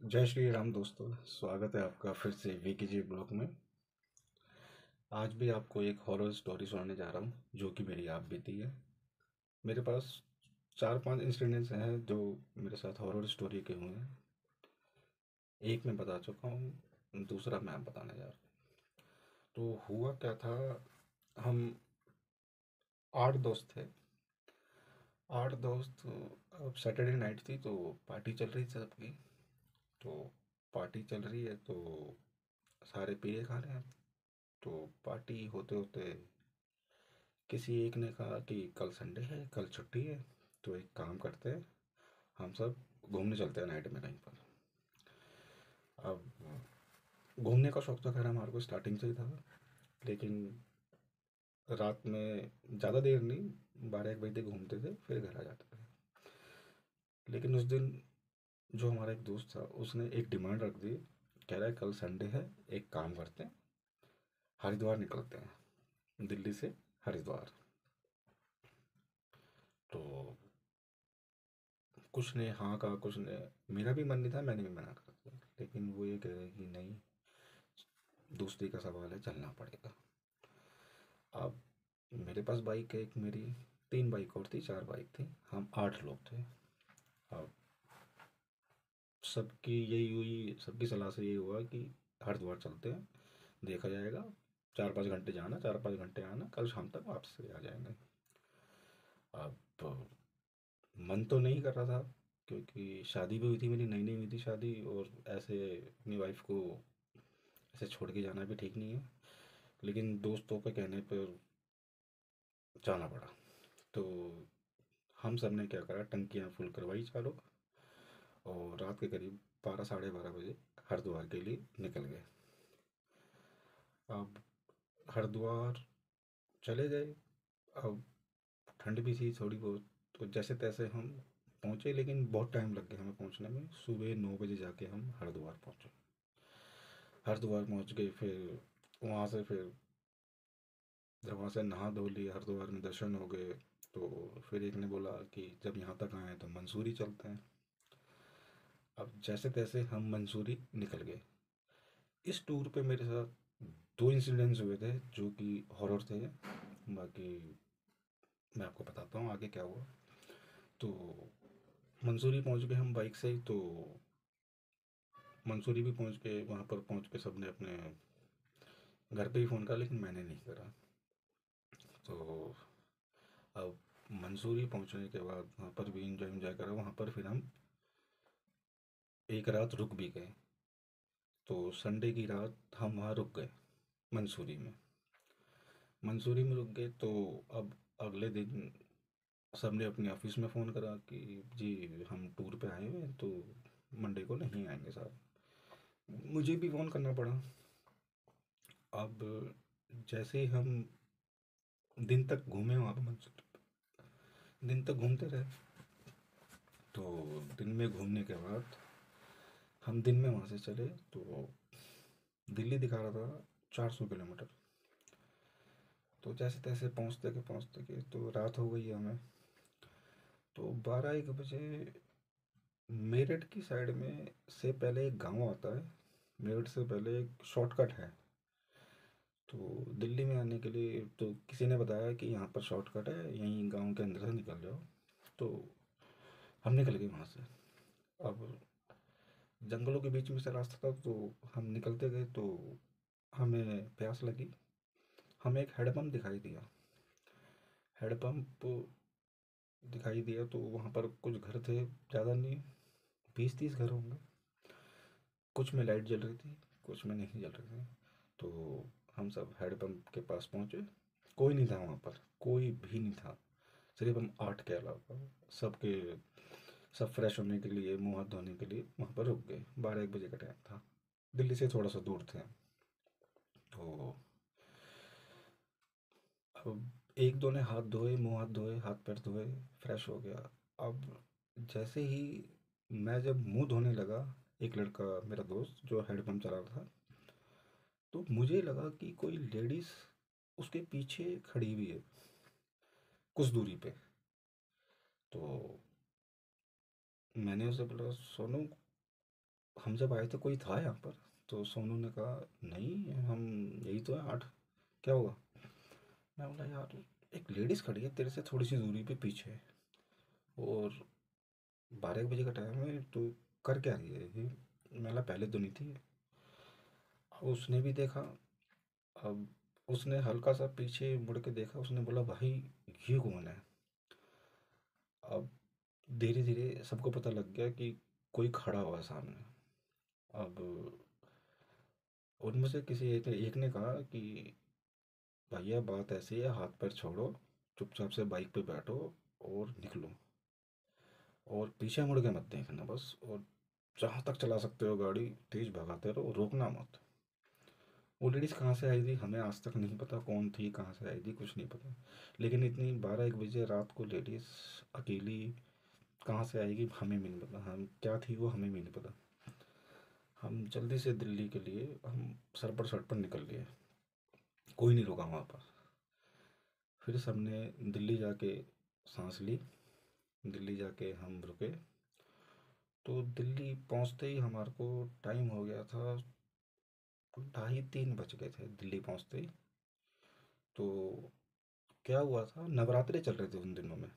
जय श्री राम दोस्तों, स्वागत है आपका फिर से वीके जी ब्लॉग में। आज भी आपको एक हॉरर स्टोरी सुनाने जा रहा हूँ, जो कि मेरी आप बीती है। मेरे पास चार पाँच इंसिडेंट्स हैं जो मेरे साथ हॉरर स्टोरी के हुए हैं। एक मैं बता चुका हूँ, दूसरा मैं बताने जा रहा हूँ। तो हुआ क्या था, हम आठ दोस्त थे। आठ दोस्त, अब सैटरडे नाइट थी तो पार्टी चल रही थी सबकी। तो पार्टी चल रही है तो सारे पिए खा रहे हैं। तो पार्टी होते होते किसी एक ने कहा कि कल संडे है, कल छुट्टी है तो एक काम करते हैं, हम सब घूमने चलते हैं नाइट में कहीं पर। अब घूमने का शौक तो खैर हमारे को स्टार्टिंग से ही था, लेकिन रात में ज़्यादा देर नहीं, बारह एक बजे तक घूमते थे, फिर घर आ जाते थे। लेकिन उस दिन जो हमारा एक दोस्त था, उसने एक डिमांड रख दी, कह रहा है, कल संडे है, एक काम करते हैं, हरिद्वार निकलते हैं, दिल्ली से हरिद्वार। तो कुछ ने हाँ कहा, कुछ ने, मेरा भी मन नहीं था, मैंने भी मना कर दिया। लेकिन वो ये कह रहे कि नहीं, दोस्ती का सवाल है, चलना पड़ेगा। अब मेरे पास बाइक है, एक मेरी, तीन बाइक और थी, चार बाइक थी, हम आठ लोग थे। अब सबकी यही हुई, सबकी सलाह से यही हुआ कि हरिद्वार चलते हैं, देखा जाएगा। चार पाँच घंटे जाना चार पाँच घंटे आना, कल शाम तक वापस आ जाएँगे। अब मन तो नहीं कर रहा था, क्योंकि शादी भी हुई थी मेरी नई नई हुई थी शादी, और ऐसे अपनी वाइफ को ऐसे छोड़ के जाना भी ठीक नहीं है। लेकिन दोस्तों के कहने पर जाना पड़ा। तो हम सबने क्या करा, टंकियाँ फुल करवाई चालू और रात के करीब बारह, साढ़े बारह बजे हरिद्वार के लिए निकल गए। अब हरिद्वार चले गए। अब ठंड भी थी थोड़ी बहुत तो जैसे तैसे हम पहुँचे, लेकिन बहुत टाइम लग गया हमें पहुँचने में। सुबह नौ बजे जाके हम हरिद्वार पहुँचे। हरिद्वार पहुँच गए, फिर वहाँ से फिर जब वहाँ से नहा धो लिए, हरिद्वार में दर्शन हो गए। तो फिर एक ने बोला कि जब यहाँ तक आए तो मंसूरी चलते हैं। अब जैसे तैसे हम मंसूरी निकल गए। इस टूर पे मेरे साथ दो इंसिडेंट्स हुए थे जो कि हॉरर थे। बाकी मैं आपको बताता हूँ आगे क्या हुआ। तो मंसूरी पहुँच गए हम बाइक से ही तो मंसूरी भी पहुँच गए। वहाँ पर पहुँच के सबने अपने घर पे ही फ़ोन करा, लेकिन मैंने नहीं करा। तो अब मंसूरी पहुँचने के बाद वहाँ पर भी इंजॉय इंजॉय करा। वहाँ पर फिर हम एक रात रुक भी गए। तो संडे की रात हम वहाँ रुक गए, मंसूरी में। मंसूरी में रुक गए तो अब अगले दिन सबने अपने ऑफ़िस में फ़ोन करा कि जी हम टूर पे आए हुए हैं तो मंडे को नहीं आएँगे साहब। मुझे भी फ़ोन करना पड़ा। अब जैसे ही हम दिन तक घूमे वहाँ पर मंसूरी दिन तक घूमते रहे तो दिन में घूमने के बाद हम दिन में वहाँ से चले तो दिल्ली दिखा रहा था चार सौ किलोमीटर। तो जैसे तैसे पहुँचते के पहुँचते के तो रात हो गई हमें। तो बारह एक बजे मेरठ की साइड में से पहले एक गाँव आता है। मेरठ से पहले एक शॉर्टकट है। तो दिल्ली में आने के लिए तो किसी ने बताया कि यहाँ पर शॉर्टकट है, यहीं गाँव के अंदर से निकल जाओ। तो हम निकल गए वहाँ से। अब जंगलों के बीच में से रास्ता था तो हम निकलते गए तो हमें प्यास लगी। हमें एक हेडपम्प दिखाई दिया। हेडपम्प दिखाई दिया तो वहाँ पर कुछ घर थे, ज़्यादा नहीं बीस तीस घर होंगे। कुछ में लाइट जल रही थी, कुछ में नहीं जल रही थी। तो हम सब हेडपम्प के पास पहुँचे। कोई नहीं था वहाँ पर, कोई भी नहीं था। सिर्फ़ हम आठ के अलावा, सबके सब फ्रेश होने के लिए, मुँह हाथ धोने के लिए वहाँ पर रुक गए। बारह एक बजे का टाइम था। दिल्ली से थोड़ा सा दूर थे। तो अब एक दो ने हाथ धोए, मुँह हाथ धोए, हाथ पैर धोए फ्रेश हो गया। अब जैसे ही मैं जब मुँह धोने लगा, एक लड़का मेरा दोस्त जो हेडपम्प चला रहा था तो मुझे लगा कि कोई लेडीज़ उसके पीछे खड़ी हुई है, कुछ दूरी पे। तो मैंने उसे बोला, सोनू, हम जब आए थे, कोई था यहाँ पर? तो सोनू ने कहा, नहीं, हम, यही तो है, आठ। क्या हुआ? मैं बोला, यार, एक लेडीज़ खड़ी है, तेरे से थोड़ी सी दूरी पे पीछे और बारह एक बजे का टाइम है तो कर क्या रही है ये? मैं पहले तो नहीं थी अब उसने भी देखा, अब उसने हल्का सा पीछे मुड़ के देखा, उसने बोला, भाई, ये कौन है? अब धीरे धीरे सबको पता लग गया कि कोई खड़ा हुआ है सामने। अब उनमें से किसी एक ने एक ने कहा कि, भैया, बात ऐसी है, हाथ पैर छोड़ो, चुपचाप से बाइक पे बैठो और निकलो। और पीछे मुड़ के मत देखना बस, और जहाँ तक चला सकते हो गाड़ी, तेज भगाते रहो, रोकना मत। वो लेडीज़ कहाँ से आई थी, हमें आज तक नहीं पता, कौन थी, कहाँ से आई थी, कुछ नहीं पता। लेकिन इतनी बारह एक बजे रात को लेडीज़ अकेली कहाँ से आएगी, हमें भी नहीं पता। हम क्या थी वो हमें भी नहीं पता। हम जल्दी से दिल्ली के लिए, हम सर पर सर पर निकल गए। कोई नहीं रुका वहाँ पर। फिर सबने दिल्ली जाके सांस ली। दिल्ली जाके हम रुके। तो दिल्ली पहुँचते ही हमारे को टाइम हो गया था, ढाई तीन बज गए थे दिल्ली पहुँचते ही। तो क्या हुआ था? नवरात्रे चल रहे थे उन दिनों में।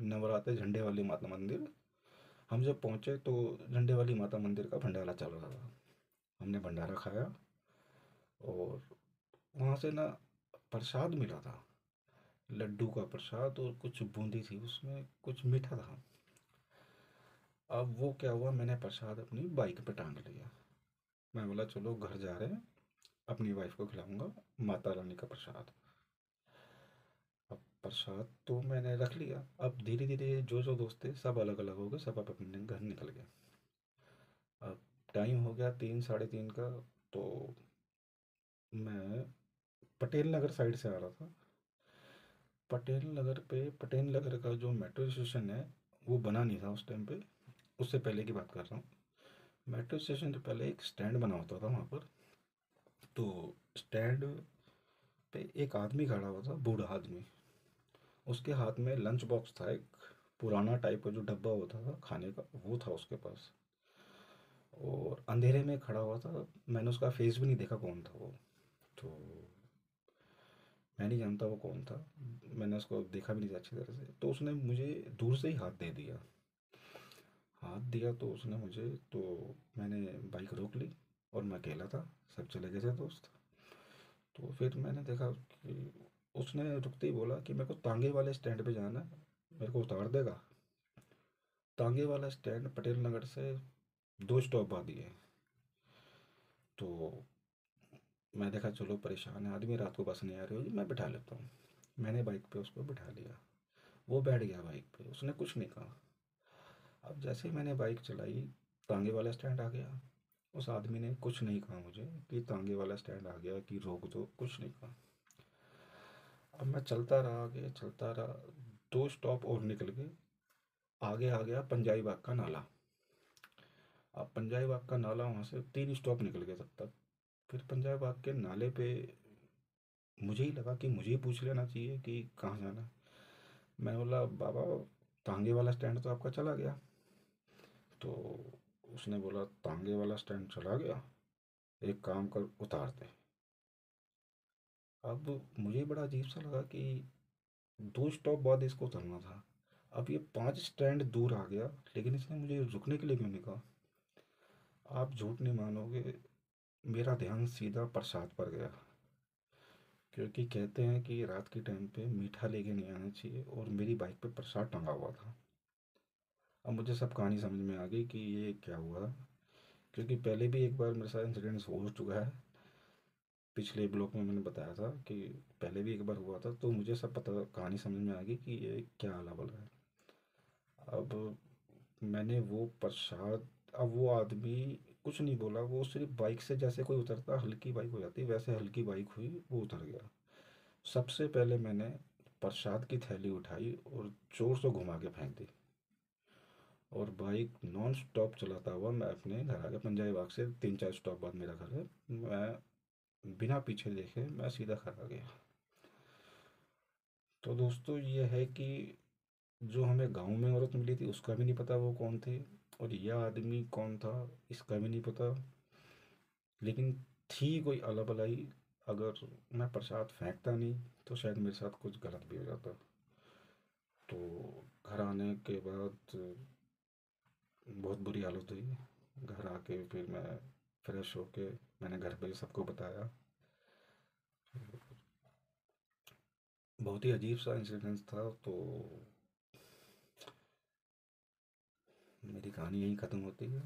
नवरात्रे झंडे वाली माता मंदिर। हम जब पहुँचे तो झंडे वाली माता मंदिर का भंडारा चल रहा था। हमने भंडारा खाया और वहाँ से ना प्रसाद मिला था। लड्डू का प्रसाद और कुछ बूंदी थी, उसमें कुछ मीठा था। अब वो क्या हुआ, मैंने प्रसाद अपनी बाइक पे टांग लिया। मैं बोला, चलो घर जा रहे हैं, अपनी वाइफ को खिलाऊँगा, माता रानी का प्रसाद। प्रसाद तो मैंने रख लिया। अब धीरे धीरे जो जो दोस्त थे, सब अलग अलग हो गए, सब अब अपने घर निकल गए। अब टाइम हो गया तीन, साढ़े तीन का तो मैं पटेल नगर साइड से आ रहा था। पटेल नगर पे, पटेल नगर का जो मेट्रो स्टेशन है, वो बना नहीं था उस टाइम पे। उससे पहले की बात कर रहा हूँ। मेट्रो स्टेशन से पहले एक स्टैंड बना होता था वहाँ पर। तो स्टैंड पे एक आदमी खड़ा हुआ था, बूढ़ा आदमी। उसके हाथ में लंच बॉक्स था एक पुराना टाइप का जो डब्बा होता था, खाने का, वो था उसके पास। और अंधेरे में खड़ा हुआ था। मैंने उसका फेस भी नहीं देखा कौन था वो। तो मैं नहीं जानता वो कौन था। मैंने उसको देखा भी नहीं था अच्छी तरह से। तो उसने मुझे दूर से ही हाथ दे दिया। हाथ दिया तो उसने मुझे तो मैंने बाइक रोक ली और मैं अकेला था। सब चले गए थे दोस्त। तो फिर मैंने देखा कि उसने रुकते ही बोला कि मेरे को तांगे वाले स्टैंड पे जाना है, मेरे को उतार देगा। तांगे वाला स्टैंड पटेल नगर से दो स्टॉप बाद ही तो मैं देखा, चलो, परेशान है आदमी, रात को बस नहीं आ रही होगी, मैं बिठा लेता हूँ। मैंने बाइक पे उसको बिठा लिया। वो बैठ गया बाइक पे, उसने कुछ नहीं कहा। अब जैसे ही मैंने बाइक चलाई, तांगे वाला स्टैंड आ गया। उस आदमी ने कुछ नहीं कहा मुझे कि तांगे वाला स्टैंड आ गया कि रोक दो, कुछ नहीं कहा। अब मैं चलता रहा आगे, चलता रहा। दो स्टॉप और निकल गए। आगे आ गया पंजाबी बाग का नाला। अब पंजाबी बाग का नाला वहाँ से तीन स्टॉप निकल गए तब तक। फिर पंजाबी बाग के नाले पे मुझे ही लगा कि मुझे ही पूछ लेना चाहिए कि कहाँ जाना मैं बोला, बाबा, तांगे वाला स्टैंड तो आपका चला गया। तो उसने बोला, तांगे वाला स्टैंड चला गया। एक काम कर, उतार दे। अब मुझे बड़ा अजीब सा लगा कि दो स्टॉप बाद इसको उतरना था। अब ये पाँच स्टैंड दूर आ गया, लेकिन इसने मुझे रुकने के लिए क्यों नहीं कहा? आप झूठ नहीं मानोगे, मेरा ध्यान सीधा प्रसाद पर गया। क्योंकि कहते हैं कि रात के टाइम पे मीठा लेके नहीं आना चाहिए और मेरी बाइक पे प्रसाद टंगा हुआ था। अब मुझे सब कहानी समझ में आ गई कि ये क्या हुआ। क्योंकि पहले भी एक बार मेरे साथ इंसिडेंस हो चुका है। पिछले ब्लॉक में मैंने बताया था कि पहले भी एक बार हुआ था तो मुझे सब पता, कहानी समझ में आ गई कि ये क्या अला बला है। अब मैंने वो प्रसाद अब वो आदमी कुछ नहीं बोला, वो सिर्फ़ बाइक से जैसे कोई उतरता, हल्की बाइक हो जाती, वैसे हल्की बाइक हुई, वो उतर गया। सबसे पहले मैंने प्रसाद की थैली उठाई और ज़ोर से घुमा के फेंक दी। और बाइक नॉन स्टॉप चलाता हुआ मैं अपने घर आ गया, पंजाबी बाग से तीन चार स्टॉप बाद मेरा घर है, मैं बिना पीछे देखे मैं सीधा आ गया। तो दोस्तों ये है कि जो हमें गाँव में औरत मिली थी, उसका भी नहीं पता वो कौन थे और यह आदमी कौन था, इसका भी नहीं पता। लेकिन थी कोई अला बलाई अगर मैं प्रसाद फेंकता नहीं तो शायद मेरे साथ कुछ गलत भी हो जाता। तो घर आने के बाद बहुत बुरी हालत हुई। घर आके फिर मैं फ्रेश होके मैंने घर पे सबको बताया। बहुत ही अजीब सा इंसिडेंस था तो मेरी कहानी यहीं ख़त्म होती है।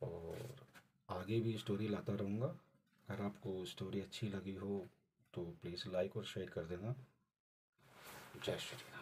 और आगे भी स्टोरी लाता रहूँगा। अगर आपको स्टोरी अच्छी लगी हो तो प्लीज़ लाइक और शेयर कर देना। जय श्री राम।